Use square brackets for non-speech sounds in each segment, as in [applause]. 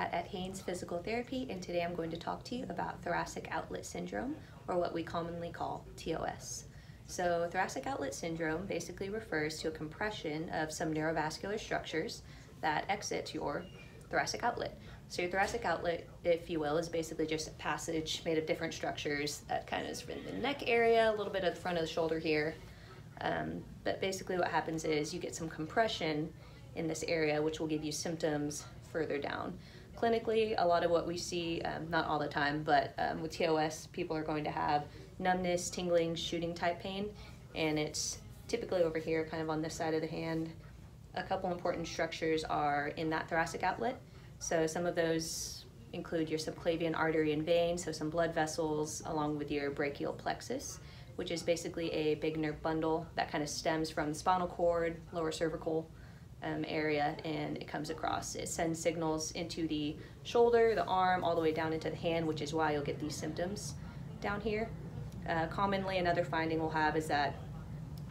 At Haynes Physical Therapy, and today I'm going to talk to you about thoracic outlet syndrome, or what we commonly call TOS. So, thoracic outlet syndrome basically refers to a compression of some neurovascular structures that exit your thoracic outlet. So, your thoracic outlet, if you will, is basically just a passage made of different structures that kind of is in the neck area, a little bit at the front of the shoulder here. Um, but basically, what happens is you get some compression in this area, which will give you symptoms further down. Clinically, a lot of what we see, um, not all the time, but um, with TOS, people are going to have numbness, tingling, shooting type pain, and it's typically over here, kind of on this side of the hand. A couple important structures are in that thoracic outlet. So some of those include your subclavian artery and vein, so some blood vessels, along with your brachial plexus, which is basically a big nerve bundle that kind of stems from the spinal cord, lower cervical, um, area and it comes across. It sends signals into the shoulder, the arm, all the way down into the hand, which is why you'll get these symptoms down here. Uh, commonly, another finding we'll have is that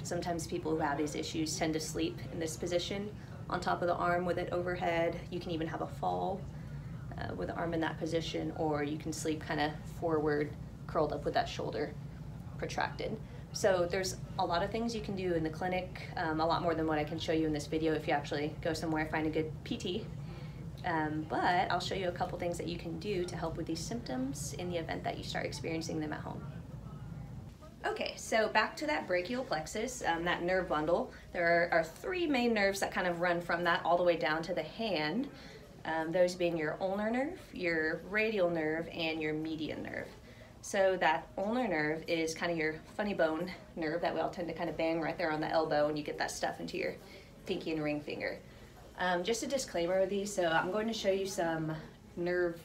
sometimes people who have these issues tend to sleep in this position on top of the arm with it overhead. You can even have a fall uh, with the arm in that position, or you can sleep kind of forward, curled up with that shoulder protracted. So there's a lot of things you can do in the clinic, um, a lot more than what I can show you in this video if you actually go somewhere, find a good PT. Um, but I'll show you a couple things that you can do to help with these symptoms in the event that you start experiencing them at home. Okay, so back to that brachial plexus, um, that nerve bundle. There are, are, three main nerves that kind of run from that all the way down to the hand. Um, those being your ulnar nerve, your radial nerve, and your median nerve. So that ulnar nerve is kind of your funny bone nerve that we all tend to kind of bang right there on the elbow and you get that stuff into your pinky and ring finger. Um, just a disclaimer with these, so I'm going to show you some nerve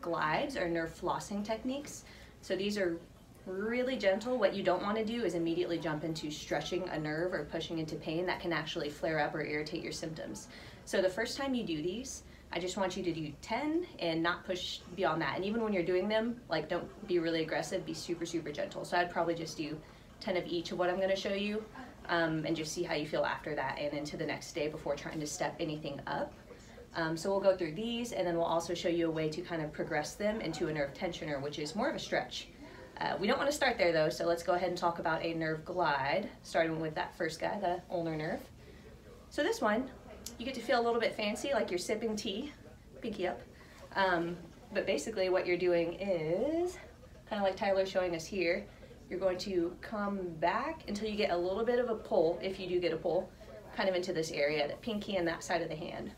glides or nerve flossing techniques. So these are really gentle. What you don't want to do is immediately jump into stretching a nerve or pushing into pain that can actually flare up or irritate your symptoms. So the first time you do these, I just want you to do 10 and not push beyond that. And even when you're doing them, like don't be really aggressive, be super, super gentle. So I'd probably just do 10 of each of what I'm gonna show you um, and just see how you feel after that and into the next day before trying to step anything up. Um, so we'll go through these and then we'll also show you a way to kind of progress them into a nerve tensioner, which is more of a stretch. Uh, we don't want to start there though, so let's go ahead and talk about a nerve glide, starting with that first guy, the ulnar nerve. So this one, you get to feel a little bit fancy, like you're sipping tea, pinky up. Um, but basically what you're doing is, kind of like Tyler showing us here, you're going to come back until you get a little bit of a pull, if you do get a pull, kind of into this area, the pinky and that side of the hand.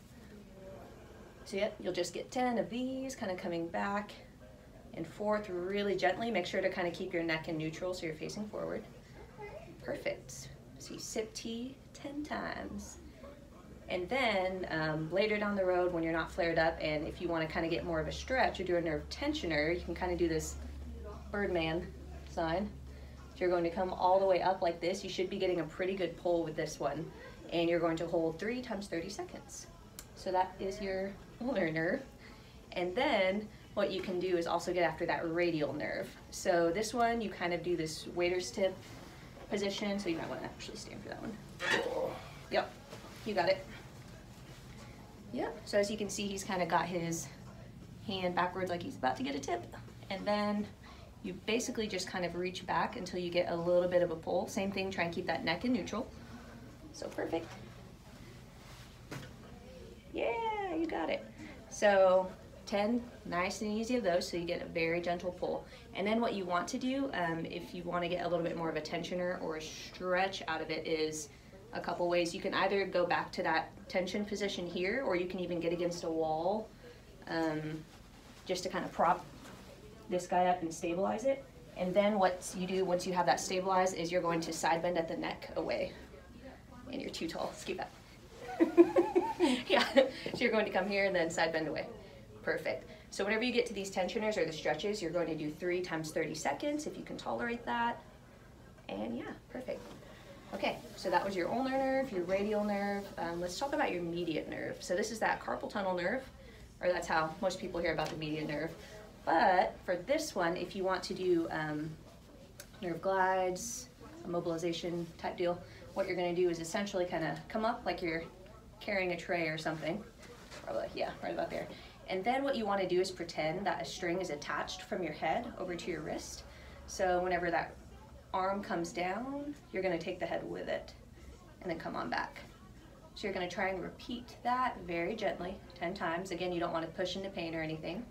So yeah, you'll just get 10 of these, kind of coming back and forth really gently. Make sure to kind of keep your neck in neutral so you're facing forward. Perfect. So you sip tea 10 times. And then um, later down the road when you're not flared up and if you want to kind of get more of a stretch or do a nerve tensioner, you can kind of do this birdman sign. You're going to come all the way up like this. You should be getting a pretty good pull with this one. And you're going to hold three times 30 seconds. So that is your [laughs] ulnar nerve. And then what you can do is also get after that radial nerve. So this one, you kind of do this waiter's tip position. So you might want to actually stand for that one. Yep, you got it. Yep, so as you can see, he's kind of got his hand backwards like he's about to get a tip. And then you basically just kind of reach back until you get a little bit of a pull. Same thing, try and keep that neck in neutral. So perfect. Yeah, you got it. So 10 nice and easy of those so you get a very gentle pull. And then what you want to do, um, if you want to get a little bit more of a tensioner or a stretch out of it is a couple ways. You can either go back to that tension position here, or you can even get against a wall um, just to kind of prop this guy up and stabilize it. And then what you do once you have that stabilized is you're going to side bend at the neck away. And you're too tall, skip that. [laughs] yeah, so you're going to come here and then side bend away. Perfect. So whenever you get to these tensioners or the stretches, you're going to do three times 30 seconds if you can tolerate that. And yeah, perfect. Okay, so that was your ulnar nerve, your radial nerve. Um, let's talk about your median nerve. So this is that carpal tunnel nerve, or that's how most people hear about the median nerve. But for this one, if you want to do um, nerve glides, a mobilization type deal, what you're gonna do is essentially kind of come up like you're carrying a tray or something. Probably, yeah, right about there. And then what you want to do is pretend that a string is attached from your head over to your wrist. So whenever that arm comes down, you're going to take the head with it and then come on back. So you're going to try and repeat that very gently 10 times. Again, you don't want to push into pain or anything.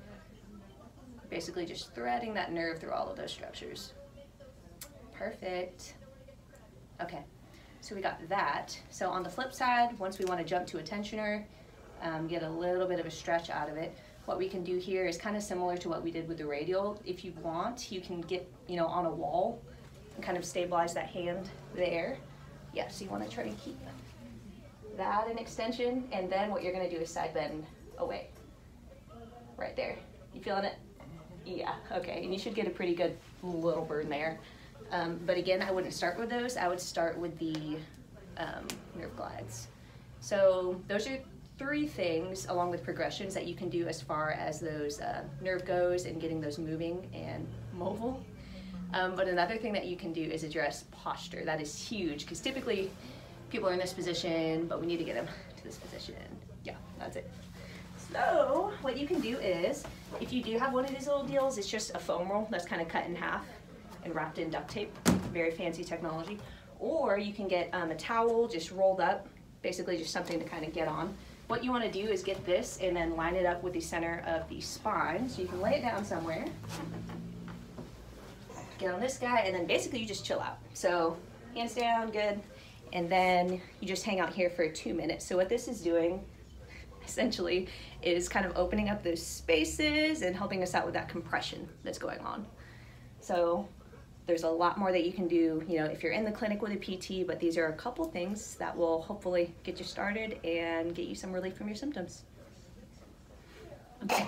Basically just threading that nerve through all of those structures. Perfect. Okay, so we got that. So on the flip side, once we want to jump to a tensioner, um, get a little bit of a stretch out of it, what we can do here is kind of similar to what we did with the radial. If you want, you can get, you know, on a wall kind of stabilize that hand there. Yeah, so you want to try and keep that in extension, and then what you're going to do is side bend away. Right there. You feeling it? Yeah, okay, and you should get a pretty good little burn there. Um, but again, I wouldn't start with those. I would start with the um, nerve glides. So those are three things along with progressions that you can do as far as those uh, nerve goes and getting those moving and mobile. Um, but another thing that you can do is address posture. That is huge because typically people are in this position, but we need to get them [laughs] to this position. Yeah, that's it. So what you can do is, if you do have one of these little deals, it's just a foam roll that's kind of cut in half and wrapped in duct tape. Very fancy technology. Or you can get um, a towel just rolled up, basically just something to kind of get on. What you want to do is get this and then line it up with the center of the spine. So you can lay it down somewhere. Get on this guy and then basically you just chill out. So hands down, good. And then you just hang out here for two minutes. So what this is doing [laughs] essentially is kind of opening up those spaces and helping us out with that compression that's going on. So there's a lot more that you can do, you know, if you're in the clinic with a PT, but these are a couple things that will hopefully get you started and get you some relief from your symptoms. Okay.